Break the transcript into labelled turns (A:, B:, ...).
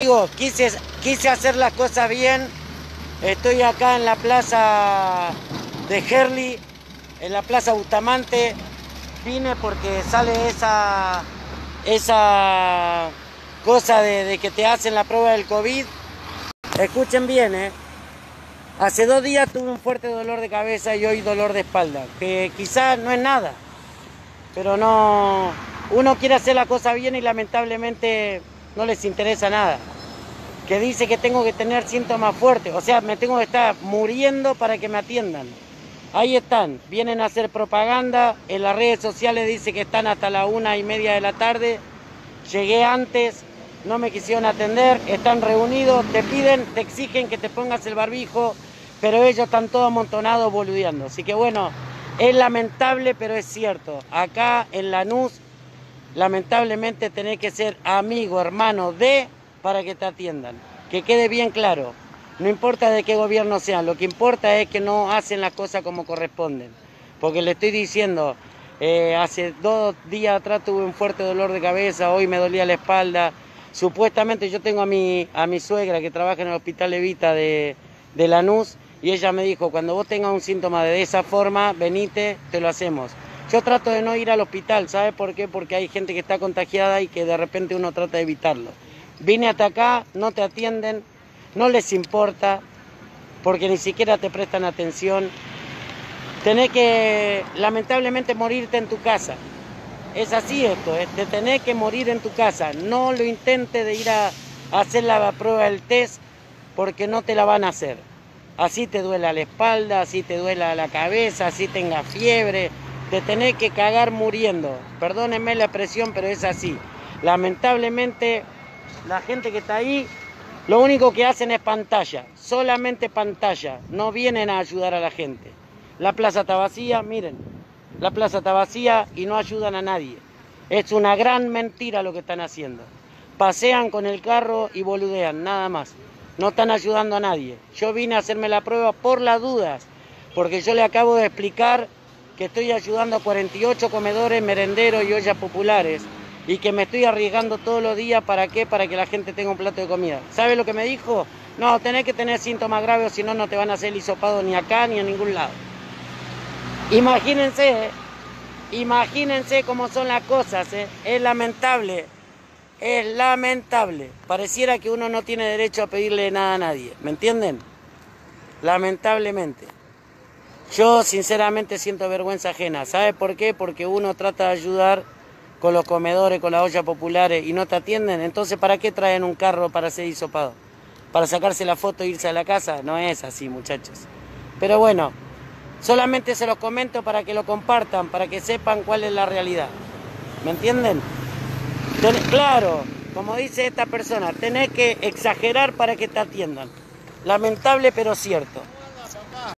A: Digo, quise, quise hacer las cosas bien. Estoy acá en la plaza de Herli, en la plaza Bustamante. Vine porque sale esa, esa cosa de, de que te hacen la prueba del COVID. Escuchen bien, ¿eh? Hace dos días tuve un fuerte dolor de cabeza y hoy dolor de espalda, que quizás no es nada, pero no, uno quiere hacer la cosa bien y lamentablemente no les interesa nada. Que dice que tengo que tener síntomas fuertes, o sea, me tengo que estar muriendo para que me atiendan. Ahí están, vienen a hacer propaganda, en las redes sociales dice que están hasta la una y media de la tarde. Llegué antes, no me quisieron atender, están reunidos, te piden, te exigen que te pongas el barbijo, pero ellos están todos amontonados boludeando. Así que bueno, es lamentable, pero es cierto. Acá en Lanús, lamentablemente tenés que ser amigo, hermano de, para que te atiendan. Que quede bien claro. No importa de qué gobierno sea, lo que importa es que no hacen las cosas como corresponden. Porque le estoy diciendo, eh, hace dos días atrás tuve un fuerte dolor de cabeza, hoy me dolía la espalda. Supuestamente yo tengo a mi, a mi suegra que trabaja en el hospital Evita de, de Lanús y ella me dijo, cuando vos tengas un síntoma de esa forma, venite, te lo hacemos. Yo trato de no ir al hospital, ¿sabe por qué? Porque hay gente que está contagiada y que de repente uno trata de evitarlo. Vine hasta acá, no te atienden, no les importa, porque ni siquiera te prestan atención. Tenés que, lamentablemente, morirte en tu casa. Es así esto, ¿eh? te tenés que morir en tu casa. No lo intentes de ir a, a hacer la prueba del test porque no te la van a hacer. Así te duela la espalda, así te duela la cabeza, así tengas fiebre, te tenés que cagar muriendo. Perdónenme la presión, pero es así. Lamentablemente, la gente que está ahí, lo único que hacen es pantalla, solamente pantalla, no vienen a ayudar a la gente. La plaza está vacía, miren, la plaza está vacía y no ayudan a nadie. Es una gran mentira lo que están haciendo. Pasean con el carro y boludean, nada más. No están ayudando a nadie. Yo vine a hacerme la prueba por las dudas, porque yo le acabo de explicar que estoy ayudando a 48 comedores, merenderos y ollas populares y que me estoy arriesgando todos los días para qué, para que la gente tenga un plato de comida. ¿Sabe lo que me dijo? No, tenés que tener síntomas graves, si no, no te van a hacer el hisopado ni acá ni en ningún lado. Imagínense, ¿eh? imagínense cómo son las cosas, ¿eh? es lamentable, es lamentable. Pareciera que uno no tiene derecho a pedirle nada a nadie, ¿me entienden? Lamentablemente. Yo sinceramente siento vergüenza ajena. ¿Sabe por qué? Porque uno trata de ayudar con los comedores, con las ollas populares y no te atienden. Entonces, ¿para qué traen un carro para ser hisopado? ¿Para sacarse la foto e irse a la casa? No es así, muchachos. Pero bueno, solamente se los comento para que lo compartan, para que sepan cuál es la realidad. ¿Me entienden? Claro, como dice esta persona, tenés que exagerar para que te atiendan. Lamentable pero cierto.